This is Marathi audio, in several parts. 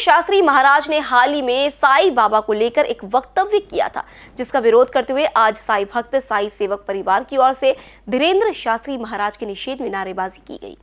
शास्त्री महाराज ने हाल ही में साई बाबा को लेकर एक वक्तव्य किया था, जिसका विरोध करते हुए आज साई भक्त, साई सेवक परिवार की ओर से धीरेन्द्र शास्त्री महाराज के निषेध में नारेबाजी की गई।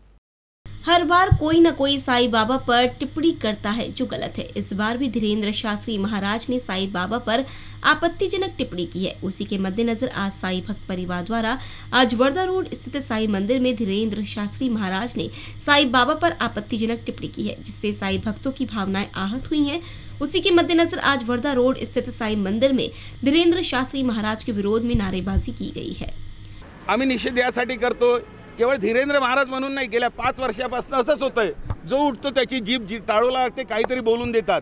हर बार कोई न कोई साई बाबा पर टिप्पणी करता है, जो गलत है। इस बार भी धीरेन्द्र शास्त्री महाराज ने साई बाबा पर आपत्तिजनक टिप्पणी की है। उसी के मद्देनजर आज साई भक्त परिवार द्वारा आज वर्धा रोड स्थित साई मंदिर में धीरेन्द्र शास्त्री महाराज ने साई बाबा पर आपत्तिजनक टिप्पणी की है, जिससे साई भक्तों की भावनाएँ आहत हुई हैं। उसी के मद्देनजर आज वर्धा रोड स्थित साई मंदिर में धीरेन्द्र शास्त्री महाराज के विरोध में नारेबाजी की गई है। आम्ही निषेध यासाठी करतो केवळ धीरेंद्र महाराज म्हणून नाही गेल्या पाच वर्षापासून असंच होतं आहे जो उठतो त्याची जीभ जी टाळूला लागते काहीतरी बोलून देतात.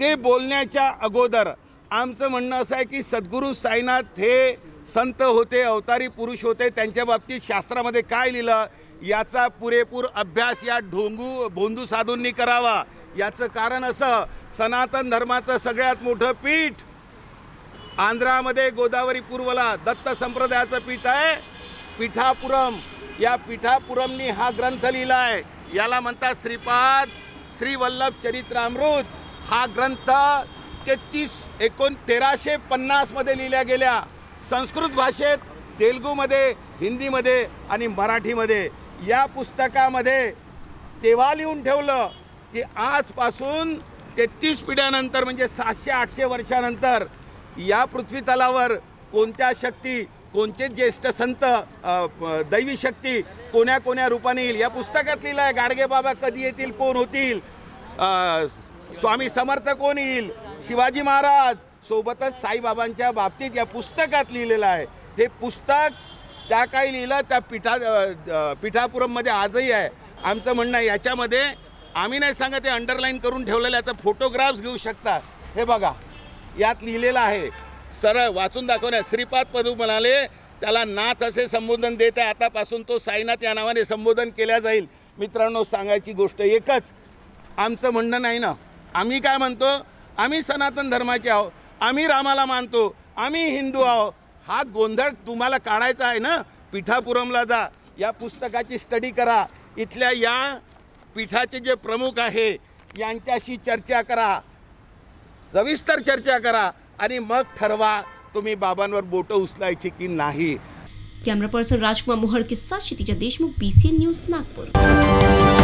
ते बोलण्याच्या अगोदर आमचं म्हणणं असं आहे की सद्गुरू साईनाथ हे संत होते अवतारी पुरुष होते त्यांच्या बाबतीत शास्त्रामध्ये काय लिहिलं? याचा पुरेपूर अभ्यास या ढोंगू भोंदू साधूंनी करावा. याचं कारण असं सनातन धर्माचं सगळ्यात मोठं पीठ आंध्रामध्ये गोदावरी पूर्वला दत्त संप्रदायाचं पीठ आहे पिठापुरम. या पिठापुरमनी हा ग्रंथ लिहिला आहे याला म्हणतात श्रीपाद श्रीवल्लभ चरित्रामृत. हा ग्रंथ तेहतीस एकोण तेराशे पन्नासमध्ये लिहिल्या गेल्या. संस्कृत भाषेत तेलगूमध्ये हिंदीमध्ये आणि मराठीमध्ये. या पुस्तकामध्ये तेव्हा लिहून ठेवलं की आजपासून तेहतीस पिढ्यानंतर म्हणजे सातशे आठशे वर्षानंतर या पृथ्वी तलावर कोणत्या शक्ती कोणते ज्येष्ठ संत दैवी शक्ती कोण्या कोण्या रूपाने येईल? या पुस्तकात लिहिलं आहे गाडगे बाबा कधी येतील कोण होतील? स्वामी समर्थ कोण येईल? शिवाजी महाराज सोबतच साईबाबांच्या बाबतीत या पुस्तकात लिहिलेलं आहे. हे पुस्तक त्या काही लिहिलं त्या पिठा पिठापुरममध्ये आजही आहे. आमचं म्हणणं आहे याच्यामध्ये आम्ही नाही सांगत ते अंडरलाईन करून ठेवलेलं याचा फोटोग्राफ्स घेऊ शकता. हे बघा यात लिहिलेलं आहे सरळ वाचून दाखवण्यात श्रीपाद पदू म्हणाले त्याला नाथ असे संबोधन देत आहे. आतापासून तो साईनाथ या नावाने संबोधन केल्या जाईल. मित्रांनो सांगायची गोष्ट एकच. आमचं म्हणणं नाही ना. आम्ही काय म्हणतो? आम्ही सनातन धर्माचे आहो आम्ही रामाला मानतो. आम्ही हिंदू आहो हा गोंधळ तुम्हाला काढायचा आहे ना? पिठापुरमला जा. या पुस्तकाची स्टडी करा. इथल्या या पीठाचे जे प्रमुख आहे यांच्याशी चर्चा करा. सविस्तर चर्चा करा. आणि मग ठरवा तुम्ही बाबांवर बोटं उचलायची की नाही. कॅमेरा पर्सन राजकुमार मोहर किस्सा क्षितिजा देशमुख बीसीएन न्यूज नागपूर.